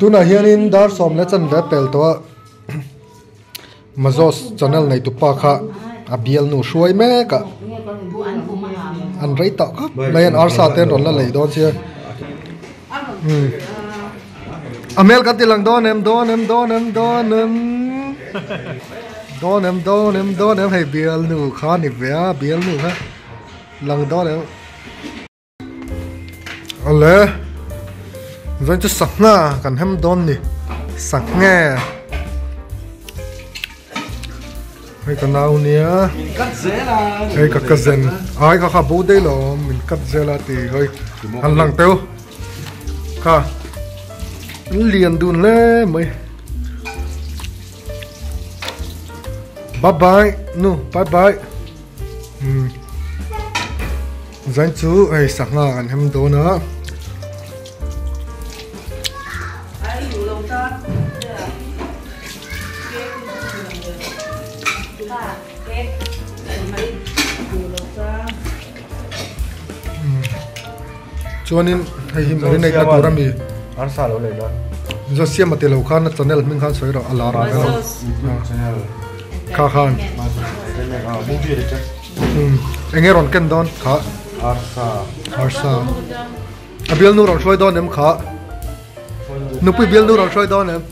tuna hianin dar som le chan ve pel to mazos channel nei tu pa kha. A bial nu shuai me ka. An rei ta ka. Mai an arsa ten ron la lei don che hmm. amel ka tilang don em don em don em don em. Don em don em don em. Hay bial nu kha ni ve a bial nu ha. Lang don em. Ale vậy cho sẵn na cần hem đón đi. Sẵn nghe. Hay cái nào nhỉ hay cái cái zen ai cái khắp bố đây lo mình cắt dễ là thì hơi hắn lăng tiêu cả liền đun lẽ mày bye bye. No bye bye. Hmm danh chú ai sẵn na cần hem đón nữa chuanin hei him rin nei ka tura mi ar sa lo le don zo siam ate lo khan channel min khan soi ro ala ra ka channel kha khan. Movie re cha engeron ken don kha. Ar sa arsa abil nu ro soi don em kha. Nupi bil nu ro soi don em.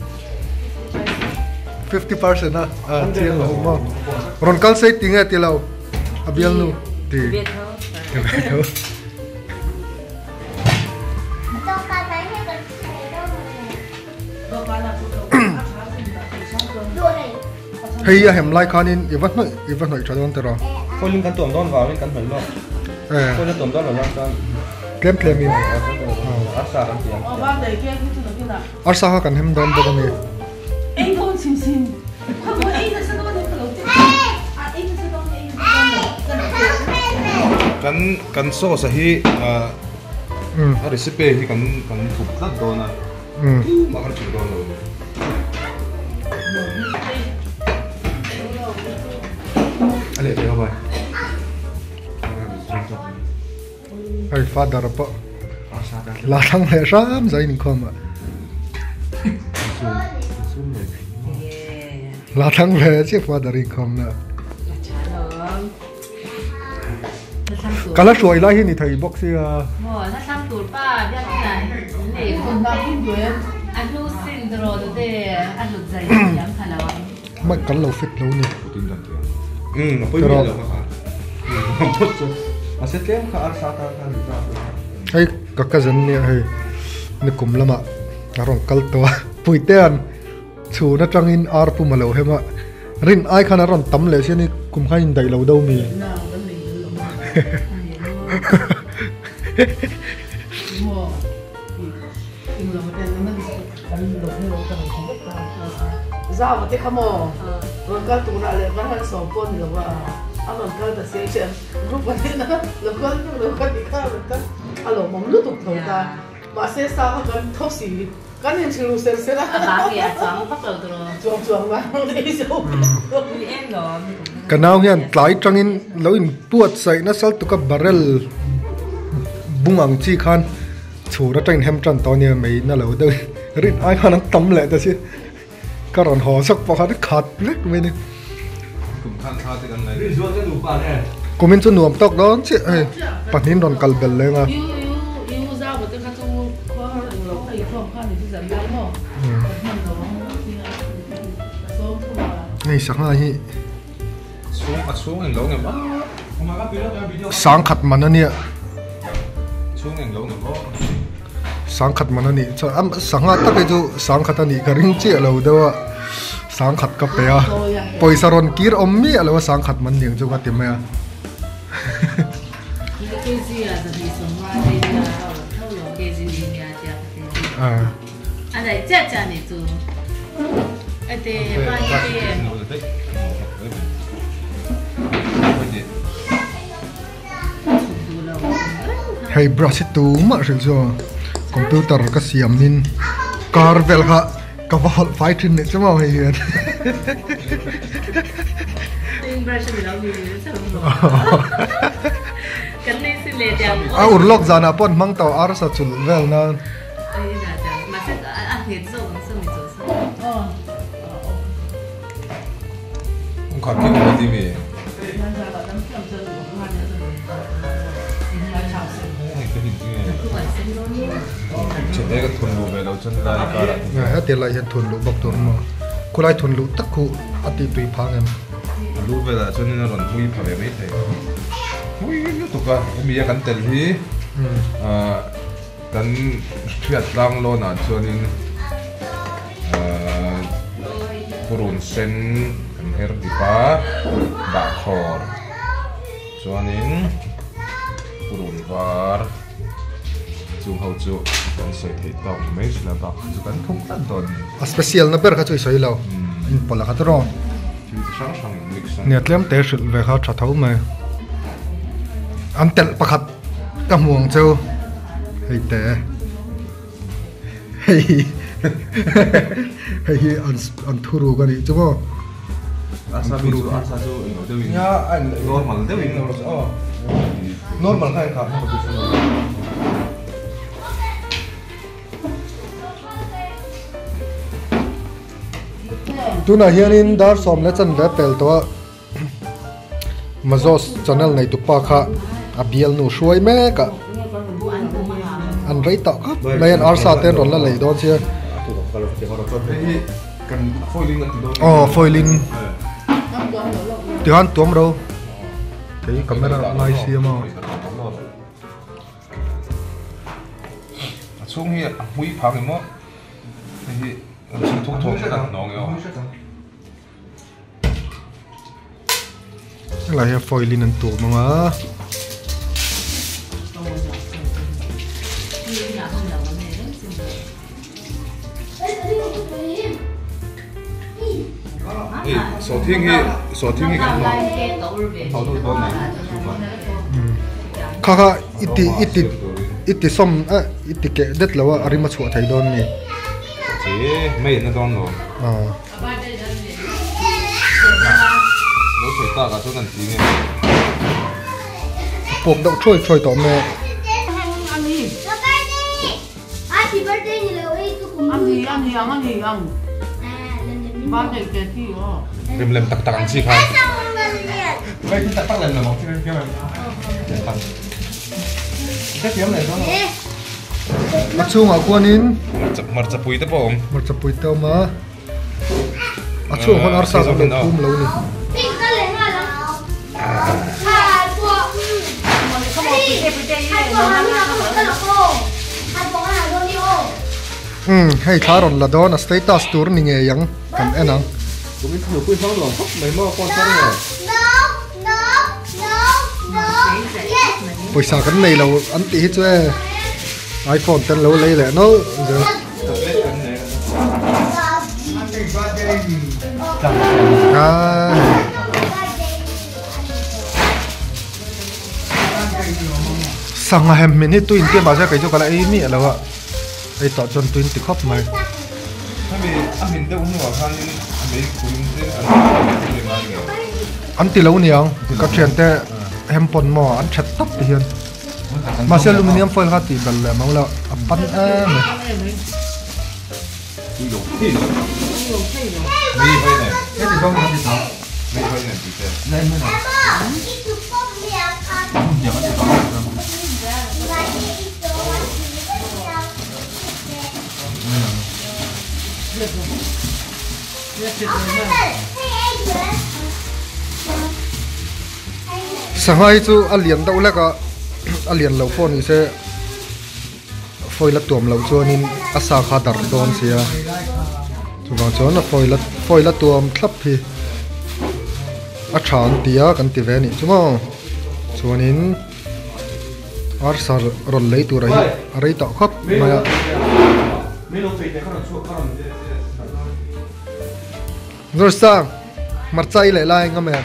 50% na a tiang lo mo ron kal sei tinga ti lo abil nu ti hei a hem lai khanin iwan noi iwan noi chadon tero khôi linh căn tuồng don vào linh căn phải lo khôi linh tuồng don là lo don klem klem in ar sa kan tiang Ở ba đời kia cũng chưa được arsa ha kan hem don bo ni Anh con xin xin. Không có anh. À là sao có anh. kan kan so sa hi a a recipe hi kan kan thup tlat don a um ma kan chu don lo ale le ba hei father pa ar sa kan la thang le ram zai ni khom la thang le che father in khom na kala suai lai hi ni thai box ya Mo, sa sang tur pa, biar kita ni. Pun Ba phim rồi em. anu sin dro do de anu zai yam kana wa. ma kal lo fit lo ni tin dat ya um ma poi Pero- lo ka ma pot so a se tlem ka ar sa ta kan ta hei ka ka zan ni hei ni kum lama arong kal to pui te an chu na tang in ar pu ma lo hema rin ai khana ron tam le se ni kum kha in dai lo do mi Nào, vẫn mình ăn ta. Rồi lại lại ăn sầu con được mà. Ăn bằng cái là sẽ chuyện. Lúc mà thế nó, lúc con lúc con đi khai được cái. Alo, mong lúc tục thầu ta. Mà sẽ sao cái thấu xì. Cái này chỉ lu sẽ sẽ Ba là. ki a chang pak lo dro. Chuông chuông mà. Đấy rồi. Ni em lo. ka naw hian tlai tangin lo in puat sai na sal tu ka barrel bungang chi khan chura train hem tran to ne mei na lo de rin ai khan an tam le ta si cái rắn hò sắc vào cái khát lết mấy này cùng than tha thì gần ừ. này của mình cho nuông tóc đó chị ơi bạn nín đòn cằn bèn lên à này sáng nay gì xuống à xuống ngành lỗ ngành bó sáng khát mà nó nè xuống ngành lỗ ngành bó sáng khát mà nó nè cho anh sáng ngắt tắc cái chỗ sáng khát nó nè cái ring chị lâu đâu ạ? สังขัดก็เปียปอยสรนกีรอมมีอะไรว่าสังขัดมันอย่างจุกติมไหมอ่ะอ่าอะไรเจ๊จานี่จูไอเดียบ้านเดียให้บรัชตูมาสิจ้ะคอมพิวเตอร์ก็เสียมนินการเวลค่ะ Kapal fighting ni cuma mai hian. Kan. Ah urlok zana pon mang tau ar sa chul vel na. Ai na dia. A hian zo mi zo. Oh. Di mi. 내가 돈로 왜 넣어준다니까 야 해야 될라 이제 돈로 먹돈 뭐 그라이 돈로 딱고 아띠 또 이방에 루베다 저는 런 후이 밤에 왜 돼? 후이는 또가 미야 간들리 아단 피앗 랑로 나 저는 아 그런 센 헤르디파 바콜 저는 그런 바 중하우주 soi thei tok mai sila ta chu kan thuk tan ton a special na ber kha chu soi lo in pola kha tro chu sang sang mix ne tlem te shil ve kha tha thau mai an tel pakhat ka muang chu hei te hei hei an an thuru ka ni chu mo asa bi chu asa chu no de win ya normal de win normal kha kha tuna hianin dar som le chan ve pel to mazos channel nei tu pa kha. Abial nu shuai me ka an rei ta ka lain ar sa ten ron la lei don che oh foiling Tiếng anh tuồng ro cái camera lai sia mà xuống hiện mũi phẳng thì mất thì 엄청 통통해요. 농요. Lahi foilin ang tubo mga Ê, sổ thiên hi, sổ thiên hi cái nó Thảo đồ đó này Khá khá, ít ít ít ít xóm, ít ít kẻ đất là ở đây mà chua thấy đó này Che, mai na dong lo. à Lo choi ta kan ti nge. pom dau trôi trôi to me ăn đi, Happy birthday ni lo ấy tôi cũng ăn đi, ăn đi, ăn đi, ăn. Ba ngày kẹt đi ờ. Lem lem tak tak an chi không liền? Mai kita tak lem lem cái cái mà. Cái tiệm này đó. Ê, a chung a kwan in chung arsa ka lo kum lo ni pin cái này mà. Hai bộ. Không có cái cái cái Hai bộ hàng nào không có là don a status tur ni nge yang kan enang Cũng biết nhiều quên xong rồi. Hốc mấy mò con con rồi. No, no, no, no. Yes. paisa kan nei lo an ti hi chue iphone ten lo lei le no giờ à sang hem min hi tuin ke ba ja kai jo kala ei mi ala wa ei to chon tuin ti khop mai Tapi amin deu ni wa khan ni amei kuin din an ni ma nge. an ti lo ni ang ka thian iPhone tân lâu lấy lẽ nó giờ à sang ngày mình hết tuyên kia, bảo ra cái cho cái lại mía là vợ ai tỏ chân tuyên thì khóc mày. Ăn thì lâu nhiều, thì các chuyện te em còn mò, ăn chặt tóc thì hiền. Và đi ít chút. Hey, hey, sangai chu a lian deuh lek a a lian lo pawh ni se foil a tuam lo chuanin a sa kha dar dawn sia chuwang chuan a foil a foil a tuam thlap hi a than tia kan ti ve ni chuma chuanin ar sar ron lei tur hi a rei tah khop mai a rồi sang mặt chay lại lại ngâm mẹ.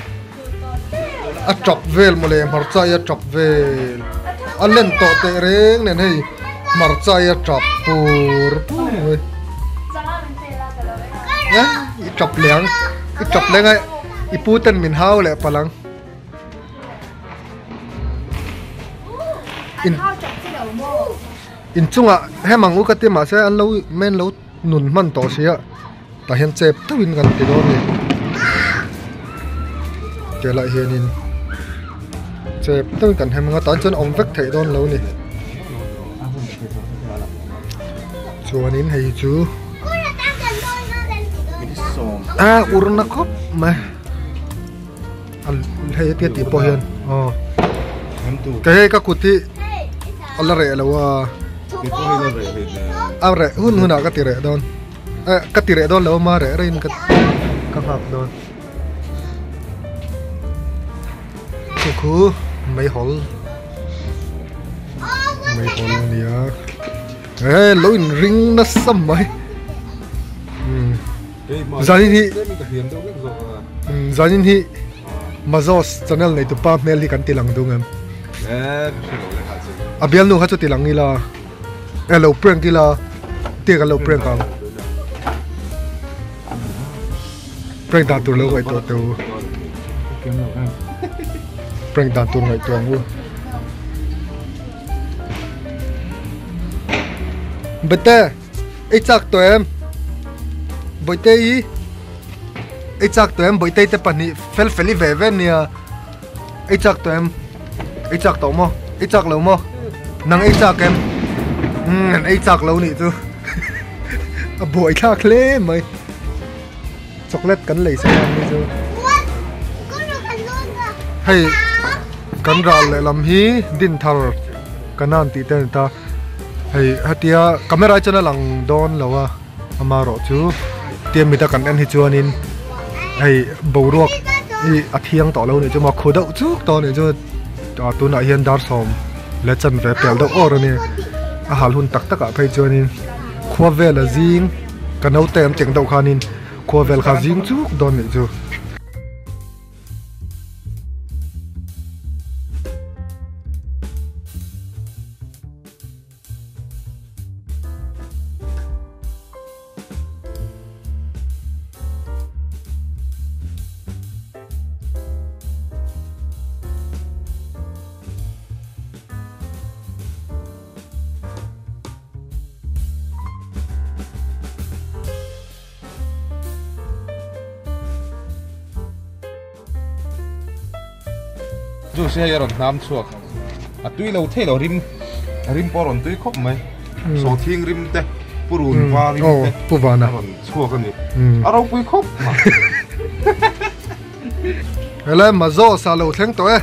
A chọc vel mo le mar chay a chọc vel a lên to te reng nen hei, mar chay chọc pur. Pur nhá chọc leng chọc leng ai, i pu ten hao le palang in in he ti ma se ăn lâu men lo mặn man xí sia. Ta hiện chep tawin kan ti don ni. Ke lại hianin chep tawin kan hem nga tan chon om vek thei don lo ni chuanin hei chu Cô là ta cần tôi nó lên chỉ tôi a urna khop ma al hei ti ti po hian oh cái hei ka kuti ala re lo wa a re hun huna ka ti re don eh ka ti re don lo ma re rein ka ka hak don ku khu mai hol mai hol nia eh lo in ring na sam mai hmm zanin hi hmm, zanin hi mazos channel nei tu pa mel hi kan tilang dungam abial nu ha chu tilang ila elo prank ila te ka lo prank ang prank da tu lo kai to tu prank da tu ngai tuang u bete ai chak to em. Boi te i ai chak to em boi te pani fel feli ve ve nia ai chak to em ai chak to mo ai chak lo mo nang ai chak em. Ừ ai chak lo ni chu a boi kha kle mai chocolate kan lei sa ni chu Cô là cần luôn à? Hay kan ral le lam hi din thar kanan ti ten ta. Hay hatia camera chana lang don lawa à. amaro chu tiam mi ta kan en hi chuanin hay boruak i athiang to lo ni chu ma khoda chu to ni chu ta à, tu na hian dar som le chan ve pel do or ni a à, hal hun tak tak a phei chuanin khwa vel a zing kanau tem cheng do khanin khwa vel kha zing chu don ni chu se yaron nam chuak a tui lo the lo rim rim poron tui khop mai so thing rim te purun wa rim oh te puvana aron chuak ani aro pui khop ma hele mazo sa lo thleng to e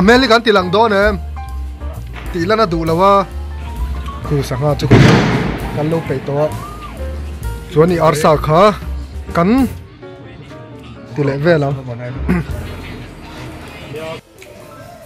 american tilang do ne tilana du lawa khu sanga chu kan lo pe to. Chuani arsa kha kan tile vela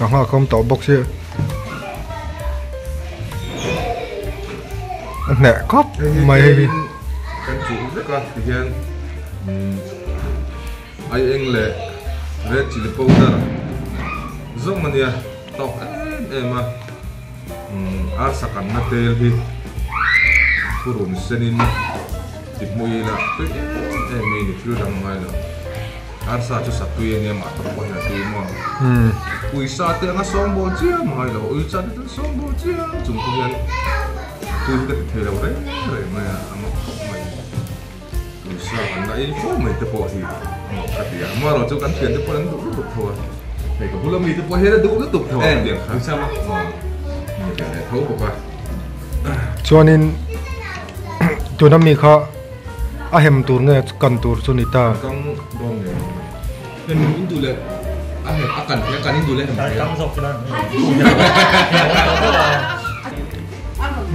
ma sanga kom to box here nè cóp mày. kan chu ve ka ti hian ai eng le red chili powder zong mania to em em a arsa kan na tel hi purun senin tip mo ila tu em em ni flu dang mai lo arsa chu sa tu ye ma to ko na tu mo ừ ui sa te nga song bo chia mai lo ui sa te song bo chia chung ko yan tu ka te lo re re ma ama ko mai ui sa kan na i fo mai te po hi ka ti ya ma ro chu kan thian te po an du du tho hei ko hula mi te po he du du du tho Eh, diang kha bisa mah. ni ka ne tho ko ka chuanin tuna mi kha a hem tur nge kan tur chu ni ta kang dong ne Dan itu le, ah akan, akan itu le.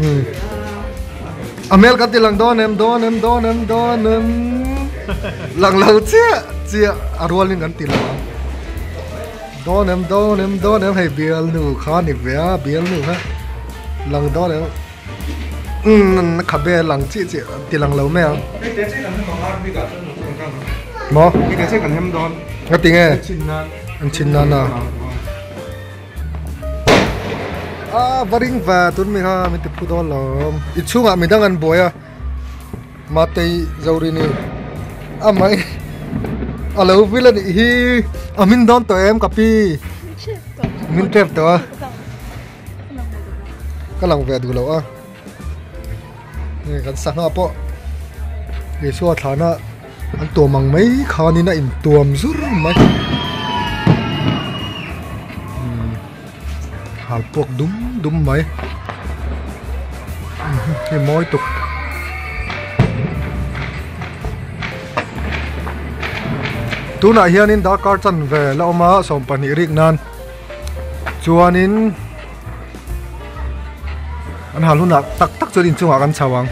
ừ amel ka tilang don em don em don em don em lang lâu chia chia arwal ni kan tilang don em don em don em hay bial nu kha ni vea bial nu ha. Lang don em ừ cái sẽ cần thêm bằng art đi cả? Cho nó không căng mò. Cái thế sẽ cần thêm đòn cái tiếng chín nan anh chín nana à varing và tuấn mình ha, mình tiếp đó lắm ít chung à mình đang ăn bồi à. Mà tây dầu đi nè. À mày à lâu với lần hi à mình đón tụi em copy mình trep tụi à. các lòng về đủ lâu à. Nè cái sáng à bộ để xua thà na ăn tùa măng mấy khó nên là im tuam zur mấy hal pok dum dum mấy cái môi tục. Tu na hianin da kar chan ve la oma som pani rik nan. Chuanin an haluna tak tak chuan in chunga kan chawang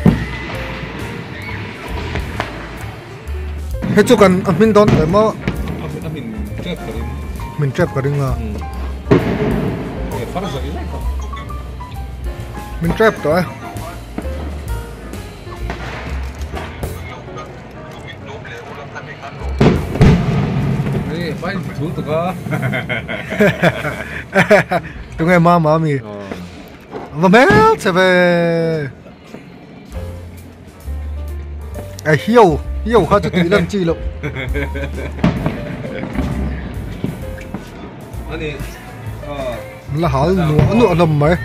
he chu kan an min don te mình chết rồi đi min trap ka ringa để phát ra cái min trap to này phải thú tụi có tu nghe ma ma mi và mẹ sẽ về ai hiểu hiểu khá chút tí làm chi lộ 아니 어 là hả? Nụ nụ nằm mấy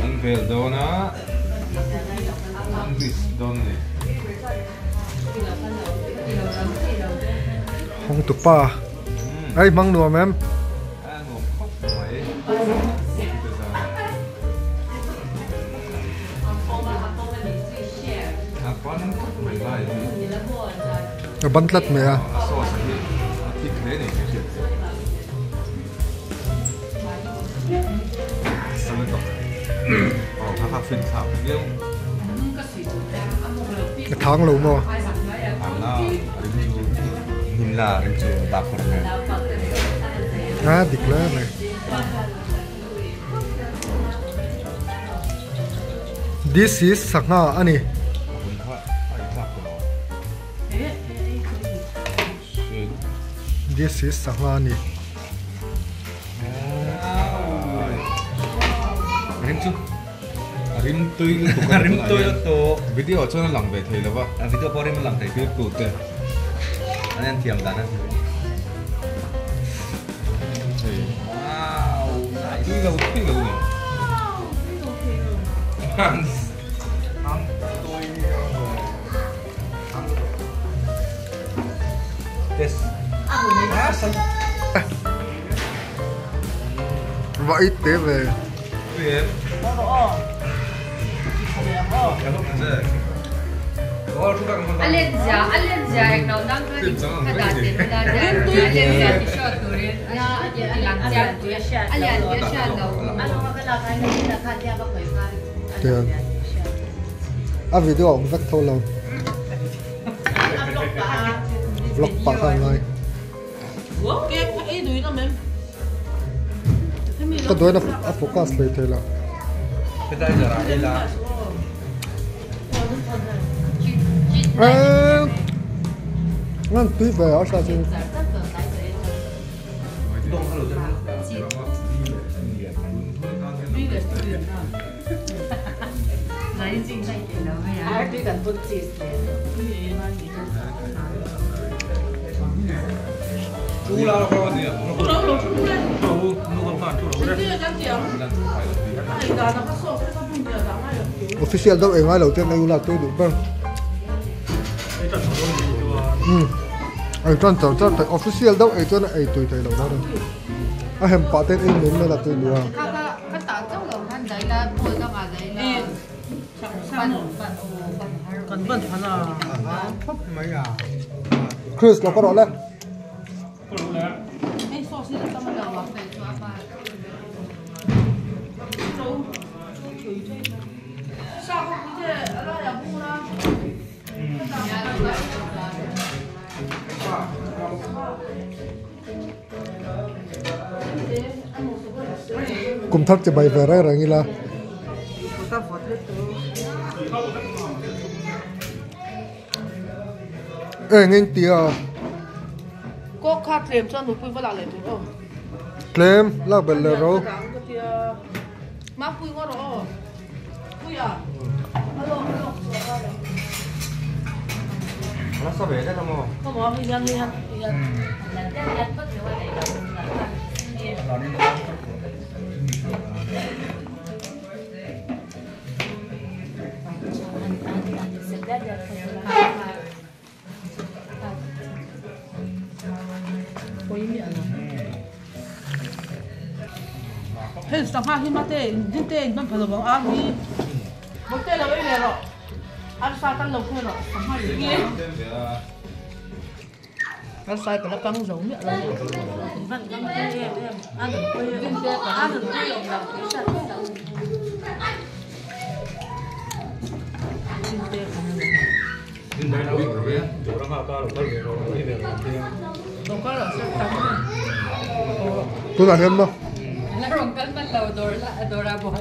ăn về đâu nữa ăn vịt đâu này không tụt pa ai mang nụ em. Ko. Oh, kakafin sa yung thang lo mo ala rinju himla rinju dakor này this is sanga ani this is sanga ani rinju. Rimtoy Rimtoy to. Video cho nó lòng về thầy là. Ang video pore mo lang tayo. Video tụt đấy. Ano yan tiyam danan? Thầy. Wow. Tuy lâu tuy lâu này. Hans. Te Alenza ti shot tu re ya ilang ja tu ya sha Alenza ya sha nau ano ka kala ka ni na ka dia ba kai ka tiền. à video ông rất thâu lâu vlog pa khang ngay cái cái đuôi nó mềm cái đuôi nó à focus lấy thế là Kita jara ila. à official đâu em ai đầu tiên này là tôi đủ bằng ừ anh chọn chọn chọn tại official đâu anh chọn anh tôi thấy đâu đó đâu à hem pa tên em đến là tôi lùa à. ka ka ta chong lo han dai Chris nó có đó lên cái số gì là tao mà ka wa pe chua ba sao không biết thế là nhà mua đó ya kum thak che bai ve ra rangila ta vot le to e ngin tia à? Kha tlem chan nu pui wala le tu ro klem la bel le ro ma pui ngo ro pui à alo alo nó sao về đấy là mò có mỏ hi yan hi yan hi yan có ý nghĩa là hết sang ha đến thế din te ban phalo ăn a hi thế là bây giờ rồi al sao tăng lo thôi rồi sao ha ni ăn sai phải là kang giống nhẹ là Vâng, vâng, em em ăn được quê em ăn được quê lòng lòng cái sạch din te ka na nhưng đây được bị rồi á đâu có là sẽ tăng Tú la viendo. La ronca es la odora, adora, boja,